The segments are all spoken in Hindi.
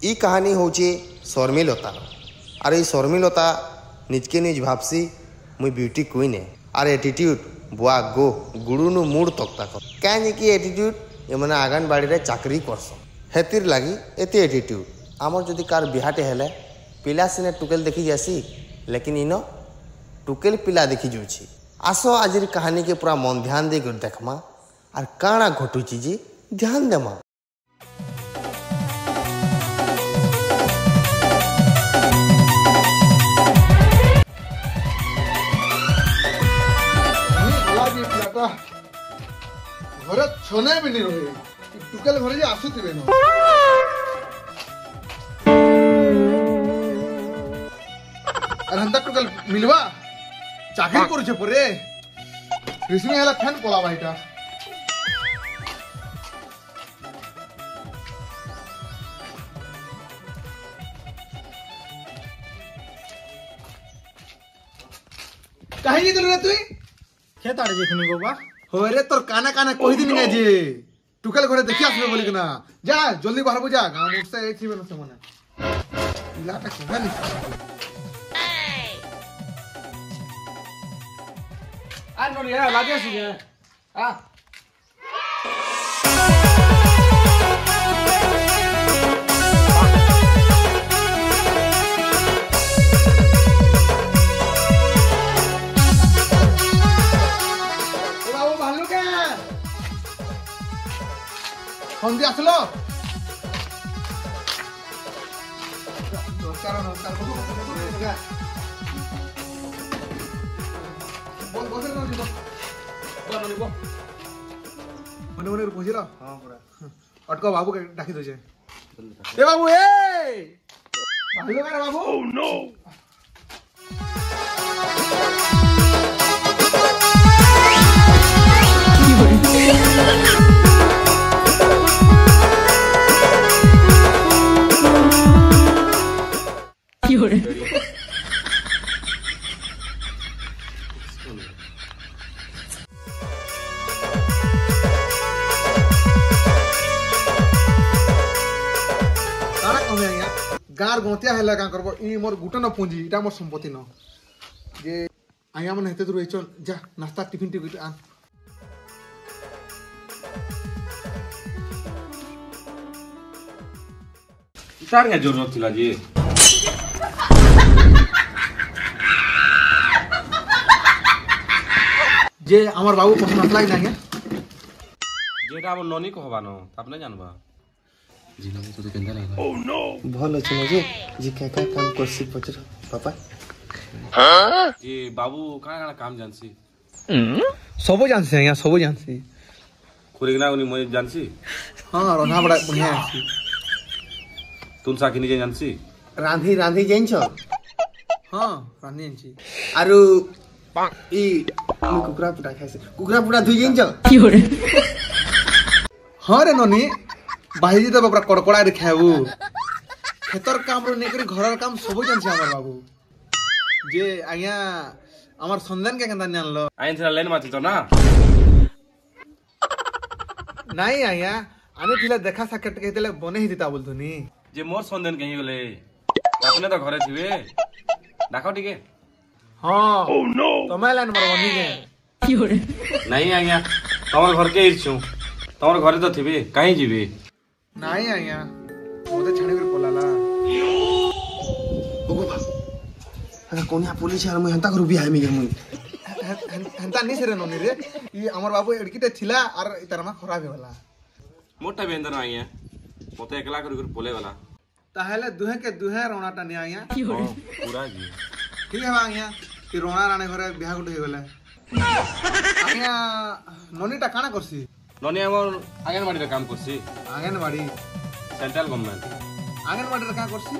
ଇ କାହାଣୀ ହେଉଛେ ଶର୍ମିଲତା ଆର୍ ଇ ଶର୍ମିଲତା ନିଜକେ ନିଜ୍ ଭାବ୍ସି ମୁଇଁ ବ୍ୟୁଟି କୁଇନେ ଆର୍ ଏଟିଟ୍ୟୁଡ୍ ବୁଆ ଗୋ ଗୁଡ଼ୁନୁ ମୁଡ଼୍ ତକ୍ତା କର କାହିଁକି ଏଟିଟ୍ୟୁଡ୍ ଏମାନେ ଆଙ୍ଗନବାଡ଼ିରେ ଚାକିରି କରସନ୍ ହେତିର୍ ଲାଗି ଏତେ ଏଟିଟ୍ୟୁଡ୍ ଆମର ଯଦି କାହାର ବିହାଟେ ହେଲେ ପିଲା ସିନେ ଟୁକେଲ୍ ଦେଖି ଯାଏସି ଲେକିନ୍ ଇନ ଟୁକେଲ୍ ପିଲା ଦେଖି ଯାଉଛି ଆସ ଆଜିର କାହାଣୀକେ ପୁରା ମନ ଧ୍ୟାନ ଦେଇକରି ଦେଖ୍ମା ଆର୍ କାଣା ଘଟୁଛି ଯେ ଧ୍ୟାନ ଦେମା ତା ଘର ଛନେ ବି ନି ରହେ ଟୁକେଲ ଘରେ ଯେ ଆସୁଥିବେ ନ ଆରେ ହେନ୍ତା ଟୁକେଲ ମିଲବା ଚାକିରି କରୁଛେ ପରେ ରିସିଂ ହେଲା ଫ୍ୟାନ୍ ପଳାବା ଏଇଟା कहीं नहीं तुम খেতাড়ে যেখানে গোবা হরে তোর কানা কানা কই দিন যে টুকেল ঘরে দেখি আসবে বলি না যা জলদি বাহারবো যা গাঁ মুখটা এই ছিল না সেমনে পিলাটা কোথা লিখা আর নড়িয়া লাগে সুজে আ সন্ধি আসলো মনে মনে বুঝিল অটক বাবু ডাকি দেছে এ বাবু এ বাবু বাবু নো You're ଗାଁର ଗନ୍ତିଆ ହେଲେ କାଁ କରବ ଇ ମୋର ଗୁଟେ ନ ପୁଞ୍ଜି ଇଟା ମୋର ସମ୍ପତ୍ତି ନ ଯେ ଆଜ୍ଞା ମାନେ ହେତେ ଦୂର ହେଇଛନ୍ ଯା ନାସ୍ତା ଟିଫିନ୍ ଟିଫିନ୍ ଆନ୍ ସାର୍ ଜରୁରତ ଥିଲା ଯେ যে আমার বাবু পছন্দ আসলাই নাই যেটা আমার ননি কহবানো আপনি জানবা জিনা তো কেন্দা নাই ও নো ভাল আছে না যে যে কা কা কাম করছি পচর পাপা হ্যাঁ এ বাবু কানা কানা কাম জানছি সবো জানছি আয়া সবো জানছি খুরিগনা উনি মই জানছি হ্যাঁ রন্ধা বড়া বড়িয়া আছে তুন সাকি নিজে জানছি রাঁধি রাঁধি জানছ হ্যাঁ রাঁধি জানছি আর ই আমি কুকুৰা পুৰা খাইছে কুকুৰা পুৰা ধুই জানিছ ହଁ ରେ ନନି ବାହିରି ଦେବ ପୁରା କଡ଼କଡ଼ାରେ ଖାଇବୁ କ୍ଷେତର କାମରୁ ନେଇକରି ଘରର କାମ ସବୁ ଜାଣିଛି ଆମର ବାବୁ ଯେ ଆଜ୍ଞା আমার সন্ধানকে কেন আনলো আইন ছিল লেন মাছি তো না নাই আয়া আমি ছিল দেখা সাক্ষাৎ কে হেতলে বনে হিতা বলতুনি যে মোর সন্ধান কে গলে আপনি তো ঘরে থিবে দেখো টিকে हाँ oh, no. ତମେ ହେଲା ନମ୍ବର ବନି କେ ନାଇଁ ଆଜ୍ଞା ତମର ଘରକେ ଇଛୁ ତମର ଘରେ ତ ଥିବେ କାହିଁ ଯିବି ନାଇଁ ଆଜ୍ଞା ମୋତେ ଛାଡ଼ିକରି ପଲାଲା ଓଗୋବା ହେନ୍ତା କୋନିଆ ପୋଲିସ ଆର ମୁଇଁ ହେନ୍ତା ଘରୁ ବି ଆଇମି କେ ମୁଇଁ ହେନ୍ତା ନି ସେରେ ନନି ରେ ଇ ଆମର ବାବୁ ଏଡ଼କିଟେ ଥିଲା ଆର ତାର ମା ଖରାପ ହେଇଗଲା ମୋଟା ବି ହେନ୍ତା ନ ଆଜ୍ଞା ମୋତେ ଏକଲା କରି କରି ପଲେଇଗଲା ତାହେଲେ ଦୁହେଁ କେ ଦୁହେଁ ରଣାଟା ନି ଆଜ୍ଞା ପୁରା ଠିକ ହେବା ଆଜ୍ଞା କି ରଣା ରାଣୀ ଘରେ ବିହା ଗୋଟେ ହେଇଗଲା ଆଜ୍ଞା ନନୀଟା କାଣା କରସି ନନୀ ଆମର ଆଙ୍ଗନବାଡ଼ିରେ କାମ କରସି ଆଙ୍ଗନବାଡ଼ି ସେଣ୍ଟ୍ରାଲ ଗଭର୍ଣ୍ଣମେଣ୍ଟ ଆଙ୍ଗନବାଡ଼ିରେ କାଁ କରସି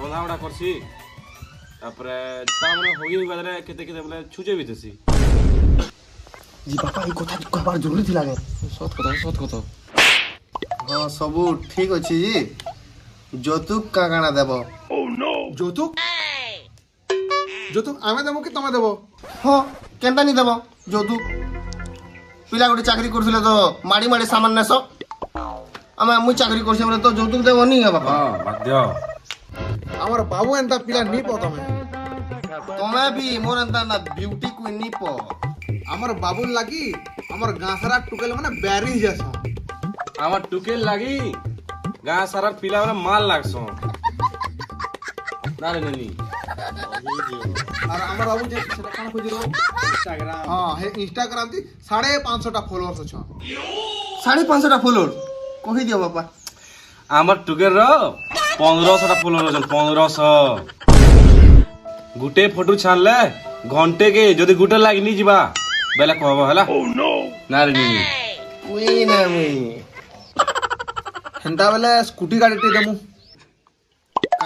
ରନ୍ଧାବଢ଼ା କରସି ତାପରେ ଛୁଆମାନେ ହୋଇ ହୋଇଗଲେ କେତେ କେତେ ବୋଲେ ଛୁଜେ ବି ଦେସି জি বাপা এই কথা কহবার জরুরি ছিল আগে সত কথা সত কথা হ্যাঁ সবু ঠিক আছে জি যৌতুক কাঁ কাଣା দেব যৌতুক যদু আমি দেবো কি তুমি দেব ହଁ କେନ୍ତା ନି ଦେବ ଯୌତୁକ ପିଲା ଗୋଟେ ଚାକିରି କରୁଥିଲେ ତ ମାଡ଼ି ମାଡ଼ି ସାମାନ ନେସ ଆମେ ମୁଇଁ ଚାକିରି କରୁଛେ ବୋଲେ ତ ଯୌତୁକ নি আমার বাবু এন্তা পিলা নিপ তুমি ତମେ ବି ମୋର ଏନ୍ତା ନା ବିୟୁଟି କୁଇନ୍ ନି আমার বাবুর লাগি আমার গাঁ সারা টুকেল মানে ব্যারিজ আসন আমার টুকেল লাগি গাঁ সারা পিলা মানে মাল লাগস না নানি হ্যাঁ, গুটে ফটো ছাড়লে ঘন্টে কে যদি গুটে লাগনি যা বেলে কব হলা oh, না হেন্তা স্কুটি গাড়িটি দেবো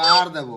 কার দেবো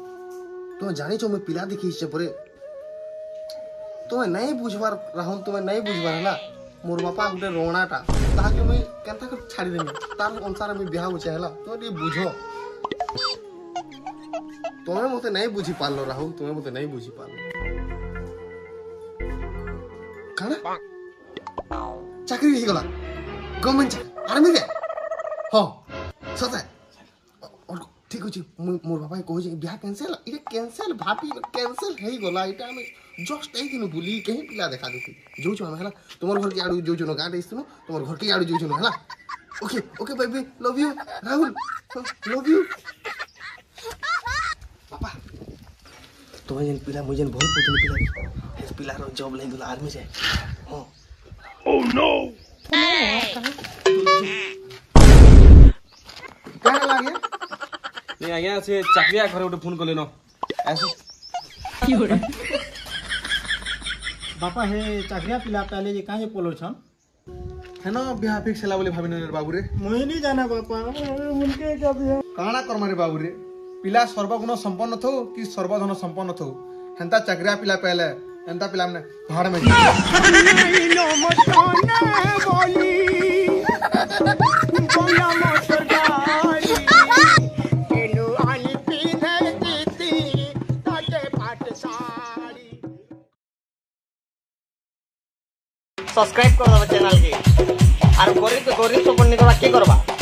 तुम्हें जाने चो मैं पिला देखी पूरे तुम्हें नहीं बुझवार रहा तुम्हें नहीं बुझवार है ना मोर बापा गोटे रणाटा ताके मुई केनता कर छाड़ी देमी तार अनुसार मुई ब्याह होचे हला तो ये बुझो तुम्हें मते नहीं बुझी पालो राहुल तुम्हें मते नहीं बुझी पालो काना চাকরি হয়ে গলা आर्मी চাকরি আর্মিতে হ ठीक अच्छे मोर बापा कह बिहार कैनसल ये कैनसल भाभी कैनसल हो गला यहाँ जस्ट एक दिन बुल कहीं पिला देखा देखी जो छुना है तुम घर के आड़ जो छुना गाँव इसमें तुम घर के आड़ जो छुना है okay okay bye bye love you Rahul love हाँ, यू पापा तुम जन पिला मुझे बहुत पसंद पिला तो पिला रो जॉब गला आर्मी से ओ हाँ। oh, तो नहीं आ गया से चकिया घर उठे फोन कर लेनो ऐसे की कले न बापा हे चकिया पिला पहले जे काहे पोलो छन है ना बिहार फिक्स होला बोले भाभी ने बाबू रे मुई नहीं जाना पापा उनके का बिहा काणा कर्म रे बाबू रे पिला सर्वगुण संपन्न थो कि सर्वधन संपन्न थो हंता चाकिया पिला पहले हंता पिला ने घर में बोली সবসক্রাইব করদেব চ্যানেলকে আর গরিব গরিব তো পন্নী করা কি করবা